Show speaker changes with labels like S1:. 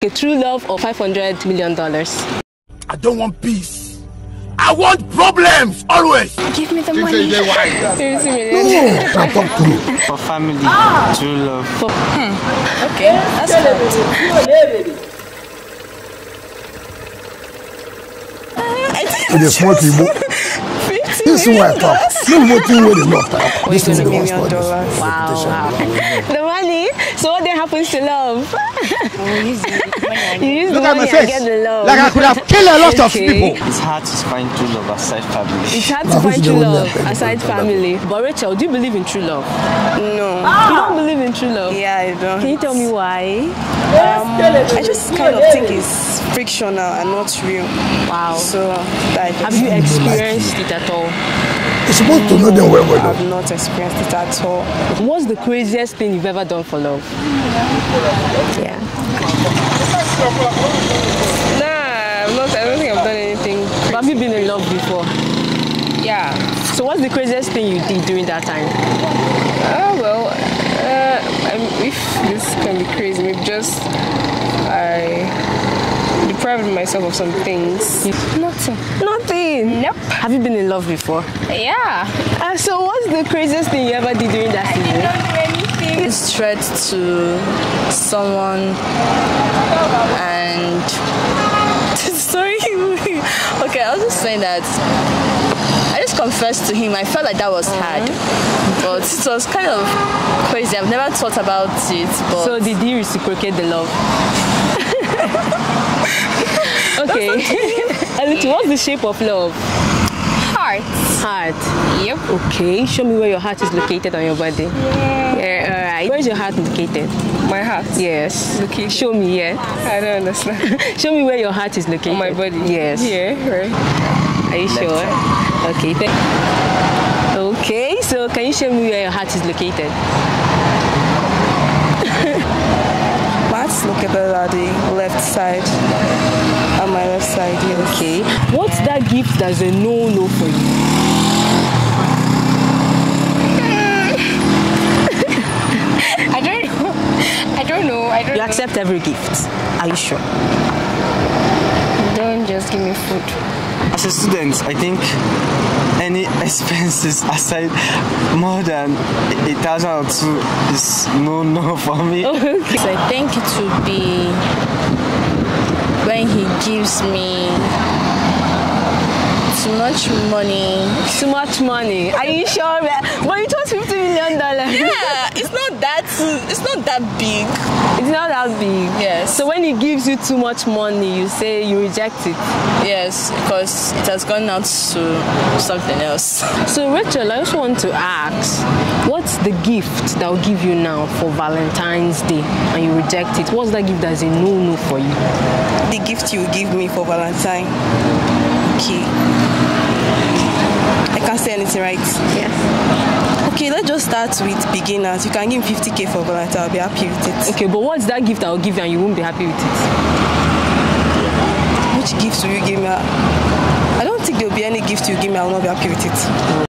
S1: A true love or $500 million?
S2: I don't want peace. I want problems always.
S3: Give me the
S2: Think say
S3: money.
S2: you dey wise.
S3: 50 million.
S4: No, can talk true.
S5: For family, true love.
S3: Okay, that's fine.
S4: To the small people. This is why I talk. No voting with the love talk. This is the one for this.
S1: Wow, wow. the money. So what then happens to love? you use the
S2: Look at
S1: money
S2: my
S1: and
S2: face.
S1: get the love.
S2: Like I could have killed a lot of people.
S5: It's hard to find true love aside family.
S1: It's hard to
S4: Now,
S1: find true love
S4: that-
S1: aside family. But Rachel, do you believe in true love?
S3: No.
S1: You don't believe in true love?
S3: Yeah, I don't.
S1: Can you tell me why?
S3: Um, I just kind of think it's frictional and not real.
S1: Wow.
S3: So, I
S1: Have you experienced it at all?
S4: You're supposed to know them well, well.
S3: have not experienced it at all.
S1: What's the craziest thing you've ever done for love? Yeah.
S3: Nah, I'm not. I don't think I've done anything.
S1: But have you been in love before?
S3: Yeah.
S1: So what's the craziest thing you did during that time?
S3: Oh well. Uh, I'm, if this can be crazy, maybe just I deprived myself of some things. Nothing.
S1: Nothing.
S3: Nope.
S1: Have you been in love before?
S3: Yeah.
S1: Uh, so what's the craziest thing you ever did during that season?
S6: It's threat to someone and sorry okay i was just saying that i just confessed to him i felt like that was hard but it was kind of crazy i've never thought about it but
S1: So did he reciprocate the love? okay. Alitu, what's the shape of love?
S3: Heart.
S1: Heart.
S3: Yep.
S1: Okay. Show me where your heart is located on your body. Yeah. all right. Where's your heart located?
S3: My heart.
S1: Yes.
S3: Located.
S1: Show me. Yeah.
S3: I don't understand.
S1: Show me where your heart is located.
S3: On my body.
S1: Yes.
S3: Here. Right.
S1: Are you sure? Okay. Thank okay. So can you show me where your heart is located?
S3: My heart's located at uh, the left side. On my left side. Yes.
S1: Okay. What's that gift that's a no-no for you?
S3: I don't know. I don't know. I don't
S1: You
S3: know.
S1: accept every gift. Are you sure?
S3: Don't just give me food.
S5: As a student, I think any expenses aside more than a thousand or two is no no for me.
S6: so i think it would be when he gives me too much money
S1: Too much money. Are you sure? But it was fifty million dollars.
S6: yeah it's not that it's not that big
S1: It's not that big.
S6: Yes.
S1: So when he gives you too much money, you say you reject it.
S6: yes because it has gone out to something else
S1: So Rachel, I also want to ask, what's the gift that will give you now for Valentine's Day and you reject it? What's that gift that's a no-no for you?
S3: The gift you give me for Valentine. Okay. I can't say anything, right?
S1: Yes.
S3: Okay, let's just start with beginners. You can give me 50k for Valentine. I'll be happy with it.
S1: Okay, but what's that gift I will give you and you won't be happy with it?
S3: Which gift will you give me? I don't think there'll be any gift you give me. I will not be happy with it.